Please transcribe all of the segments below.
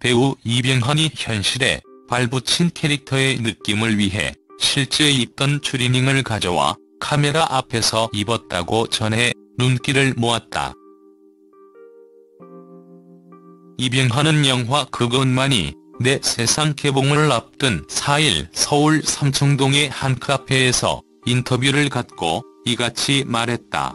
배우 이병헌이 현실에 발붙인 캐릭터의 느낌을 위해 실제 입던 추리닝을 가져와 카메라 앞에서 입었다고 전해 눈길을 모았다. 이병헌은 영화 그것만이 내 세상 개봉을 앞둔 4일 서울 삼청동의 한 카페에서 인터뷰를 갖고 이같이 말했다.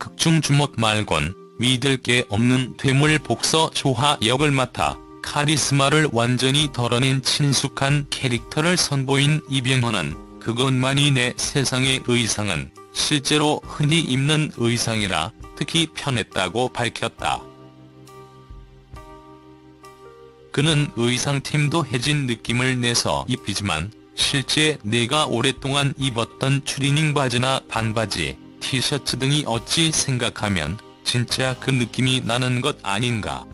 극중 주목 말곤 믿을 게 없는 퇴물 복서 조하 역을 맡아 카리스마를 완전히 덜어낸 친숙한 캐릭터를 선보인 이병헌은 그것만이 내 세상의 의상은 실제로 흔히 입는 의상이라 특히 편했다고 밝혔다. 그는 의상팀도 해진 느낌을 내서 입히지만 실제 내가 오랫동안 입었던 추리닝 바지나 반바지, 티셔츠 등이 어찌 생각하면 진짜 그 느낌이 나는 것 아닌가.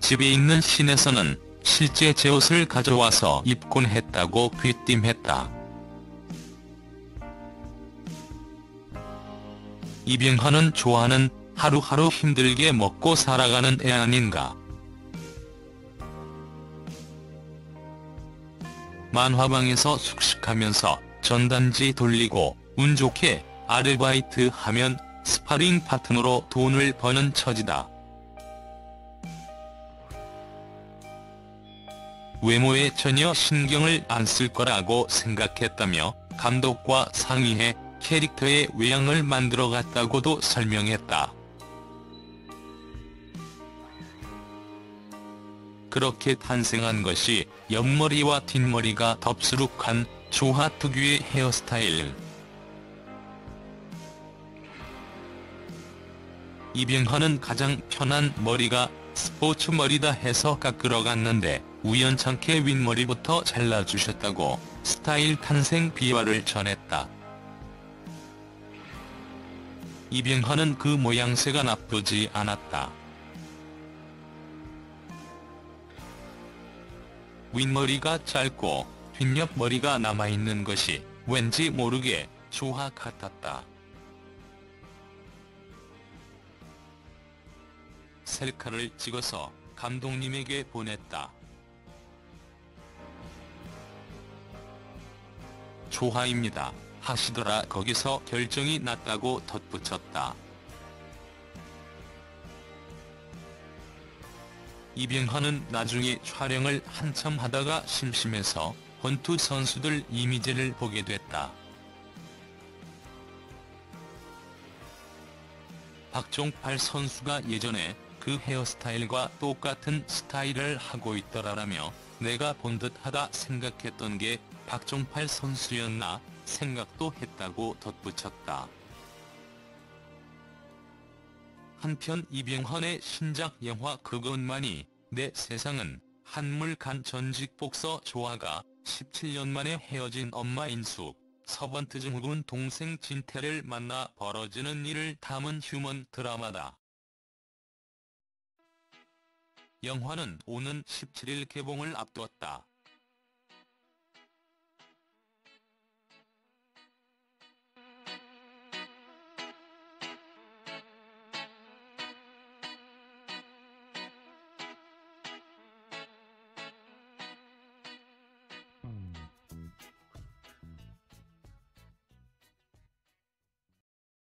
집에 있는 신에서는 실제 제 옷을 가져와서 입곤 했다고 귀띔했다. 이병헌은 조하는 하루하루 힘들게 먹고 살아가는 애 아닌가. 만화방에서 숙식하면서 전단지 돌리고 운 좋게 아르바이트 하면 스파링 파트너로 돈을 버는 처지다. 외모에 전혀 신경을 안 쓸 거라고 생각했다며 감독과 상의해 캐릭터의 외양을 만들어갔다고도 설명했다. 그렇게 탄생한 것이 옆머리와 뒷머리가 덥수룩한 조하 특유의 헤어스타일. 이병헌은 가장 편한 머리가 스포츠 머리다 해서 깎으러 갔는데 우연찮게 윗머리부터 잘라주셨다고 스타일 탄생 비화를 전했다. 이병헌은 그 모양새가 나쁘지 않았다. 윗머리가 짧고 뒷옆머리가 남아있는 것이 왠지 모르게 조화 같았다. 셀카를 찍어서 감독님에게 보냈다. 조화입니다. 하시더라 거기서 결정이 났다고 덧붙였다. 이병헌은 나중에 촬영을 한참 하다가 심심해서 권투 선수들 이미지를 보게 됐다. 박종팔 선수가 예전에 그 헤어스타일과 똑같은 스타일을 하고 있더라라며 내가 본 듯하다 생각했던 게 박종팔 선수였나 생각도 했다고 덧붙였다. 한편 이병헌의 신작 영화 그것만이 내 세상은 한물 간 전직 복서 조아가 17년 만에 헤어진 엄마 인숙, 서번트 증후군 동생 진태를 만나 벌어지는 일을 담은 휴먼 드라마다. 영화는 오는 17일 개봉을 앞두었다.